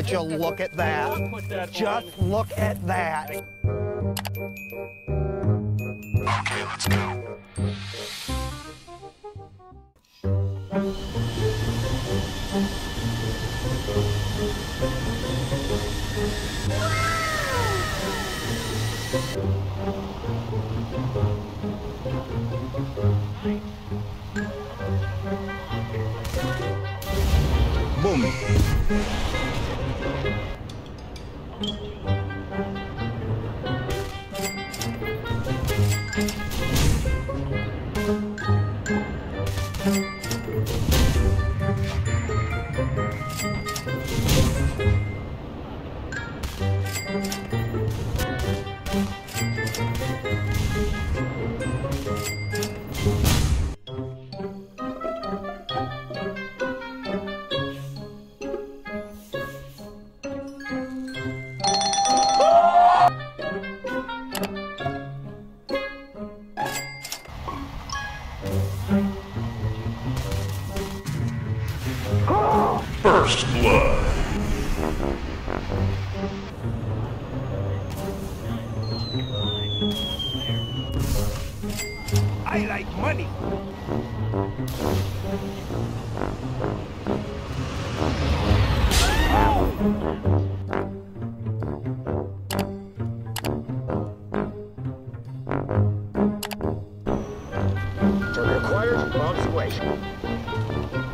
would you look at that? Just look at that. Okay, let's go. Boom. Required, bombs away.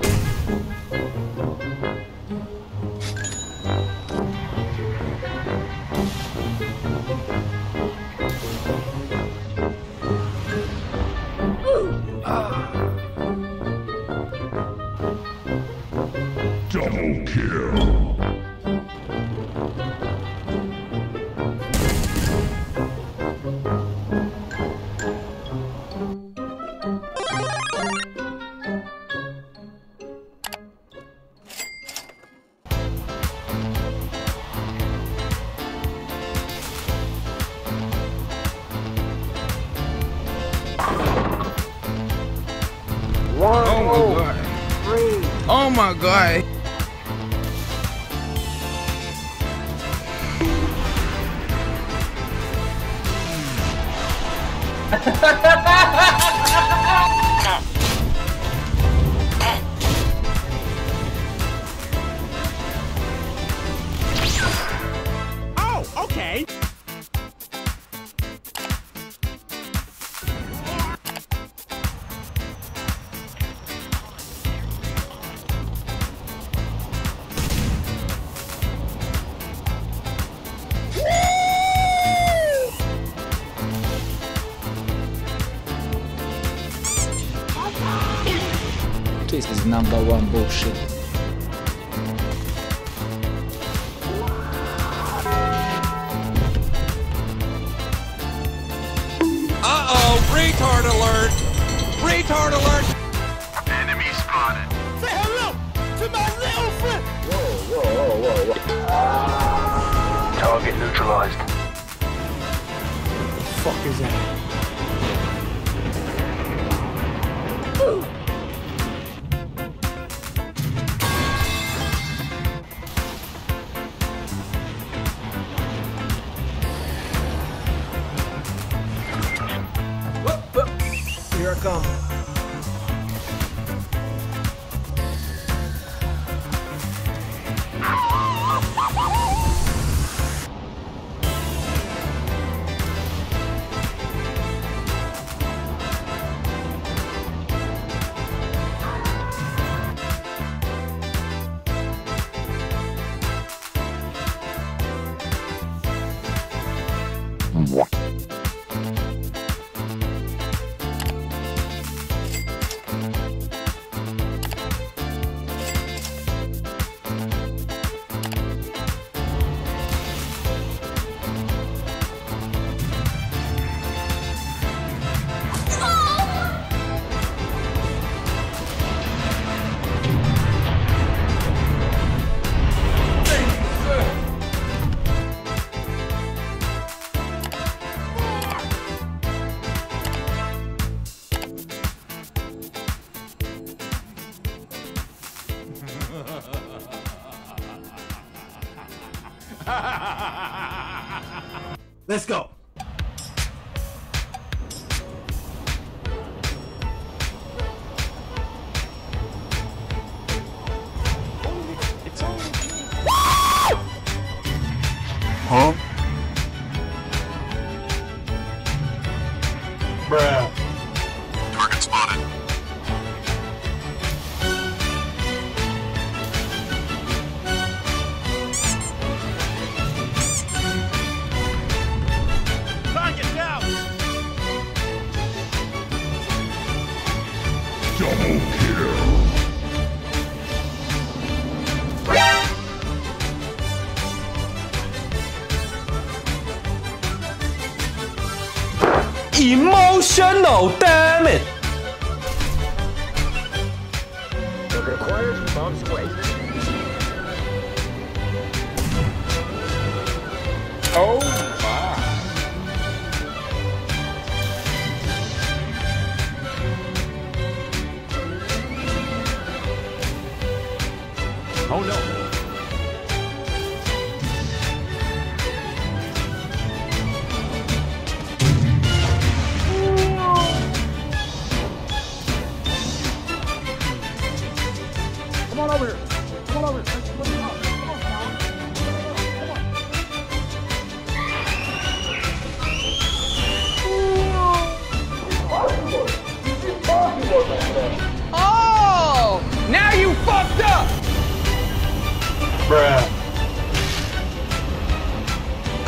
Oh my god. Oh my god. Oh, okay. Number one bullshit. Uh-oh, retard alert! Retard alert! Enemy spotted. Say hello to my little friend. Whoa, whoa, whoa, whoa. Target neutralized. Fuck is that? Here Let's go. Emotional, damn it! Target acquired. Bombs. Oh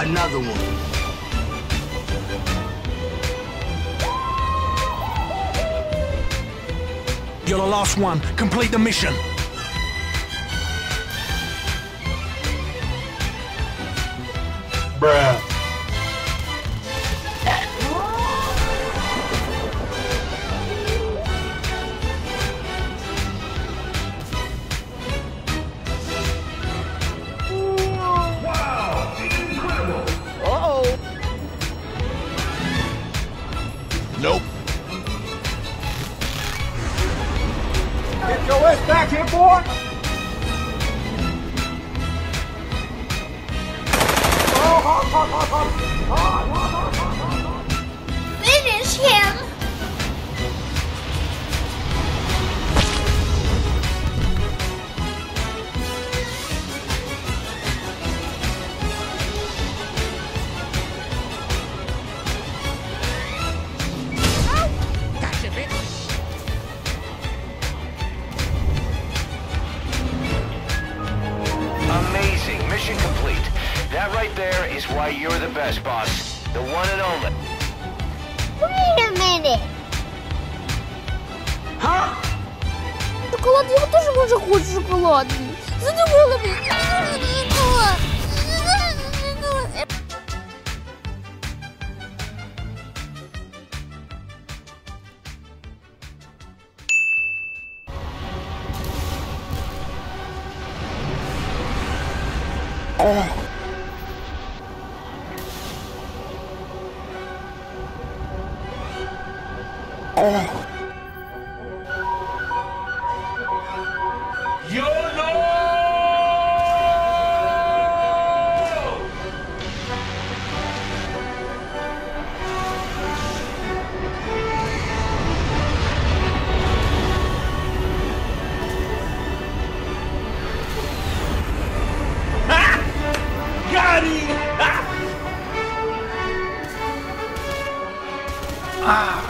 Another one. You're the last one. Complete the mission. Bruh. Finish him! That right there is why you're the best, boss. The one and only. Wait a minute! Шоколад, я тоже може хочу шоколадний. Задумала мене. Enemy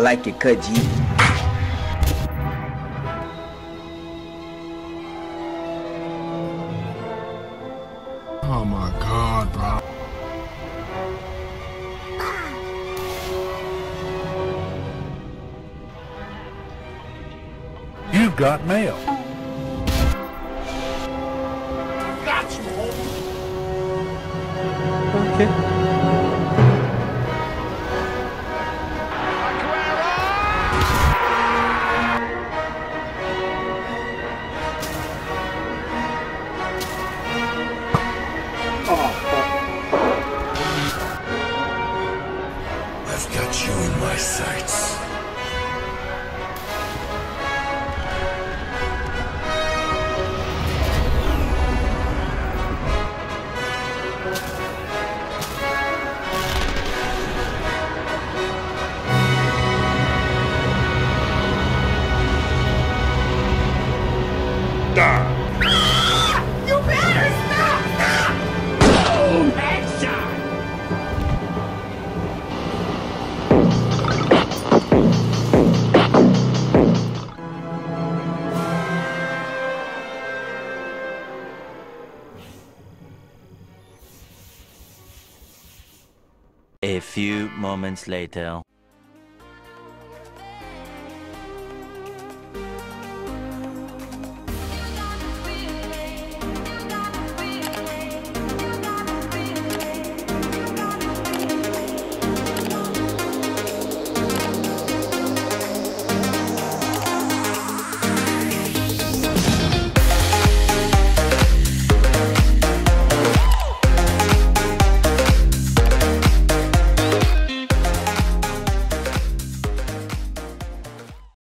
like it, could you? Oh my god, bro. You've got mail. Got you. homie. Okay. Few moments later.